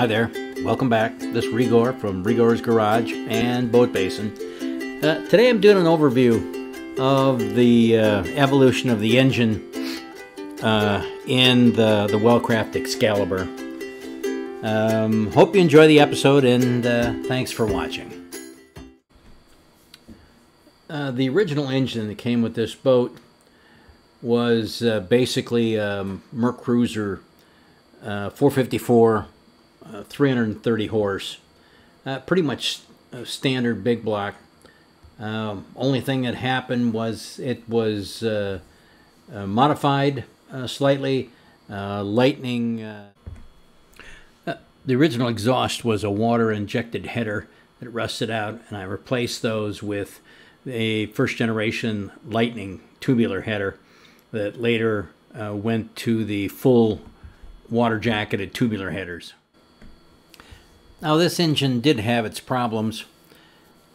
Hi there, welcome back. This is Regor from Regor's Garage and Boat Basin. Uh, today I'm doing an overview of the uh, evolution of the engine uh, in the, the Wellcraft Excalibur. Um, hope you enjoy the episode and uh, thanks for watching. Uh, the original engine that came with this boat was uh, basically um, MerCruiser 454 uh, 330 horse. Uh, pretty much standard big block. Um, only thing that happened was it was uh, uh modified uh, slightly. lightning. the original exhaust was a water injected header that rusted out, and I replaced those with a first generation Lightning tubular header that later went to the full water jacketed tubular headers. Now this engine did have its problems.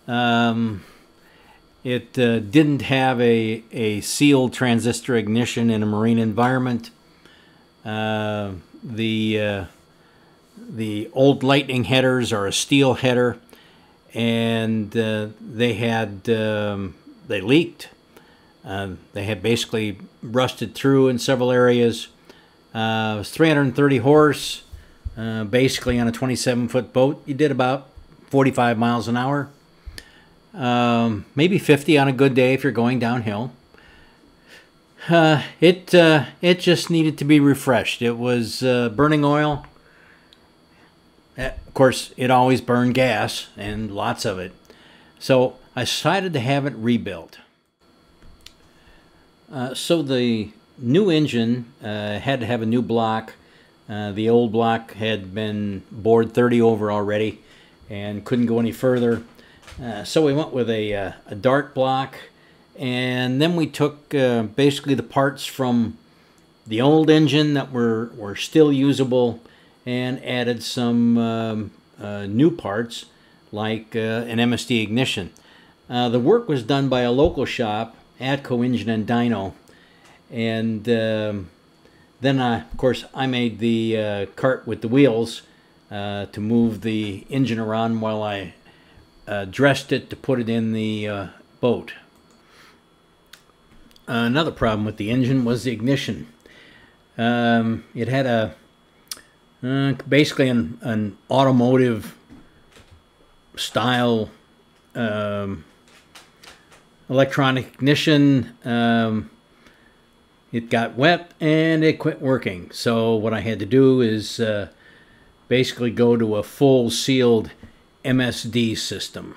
Um, it uh, didn't have a, a sealed transistor ignition in a marine environment. Uh, the uh, the old Lightning headers are a steel header, and uh, they had um, they leaked. Uh, they had basically rusted through in several areas. Uh, it was 330 horse. Uh, basically, on a 27 foot boat, you did about 45 miles an hour. Um, maybe 50 on a good day if you're going downhill. Uh, it uh, it just needed to be refreshed. It was uh, burning oil. Uh, of course, it always burned gas and lots of it. So I decided to have it rebuilt. Uh, so the new engine had to have a new block uh, the old block had been bored 30 over already and couldn't go any further. Uh, so we went with a, uh, a Dart block and then we took uh, basically the parts from the old engine that were, were still usable and added some um, uh, new parts like an MSD ignition. the work was done by a local shop, Atco Engine and Dyno, and um, then, uh, of course, I made the uh, cart with the wheels uh, to move the engine around while I uh, dressed it to put it in the uh, boat. another problem with the engine was the ignition. Um, it had a uh, basically an, an automotive style um, electronic ignition. Um, it got wet and it quit working. So what I had to do is uh, basically go to a full sealed MSD system.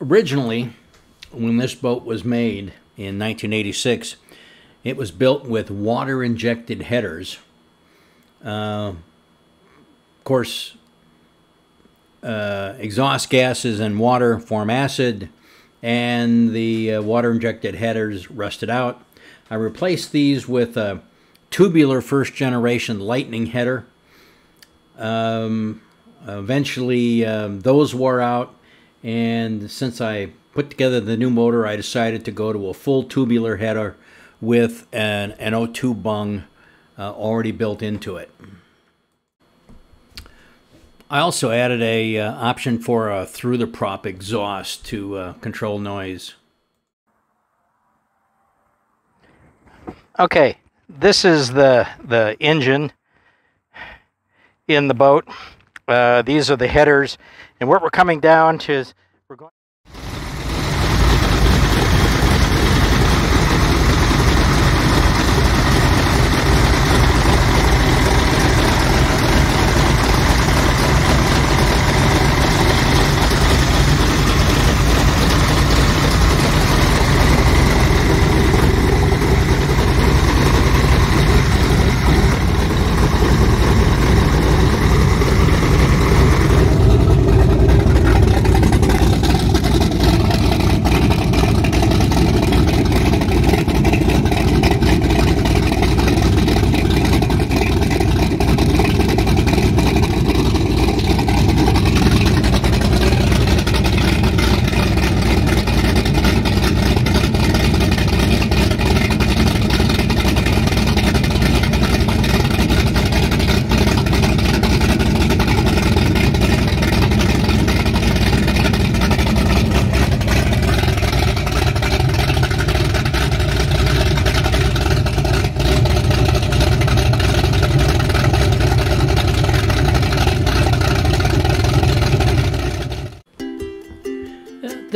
Originally, when this boat was made in 1986, it was built with water injected headers. Uh, of course, uh, exhaust gases and water form acid and the uh, water injected headers rusted out. I replaced these with a tubular first generation lightning header. Um, eventually um, those wore out and since I put together the new motor I decided to go to a full tubular header with an, an O2 bung uh, already built into it. I also added a uh, option for a through the prop exhaust to uh, control noise. Okay, this is the the engine in the boat. Uh, these are the headers, and what we're coming down to is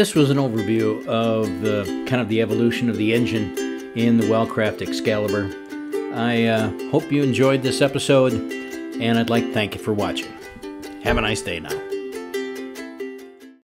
this was an overview of the kind of the evolution of the engine in the Wellcraft Excalibur. I uh, hope you enjoyed this episode, and I'd like to thank you for watching. Have a nice day now.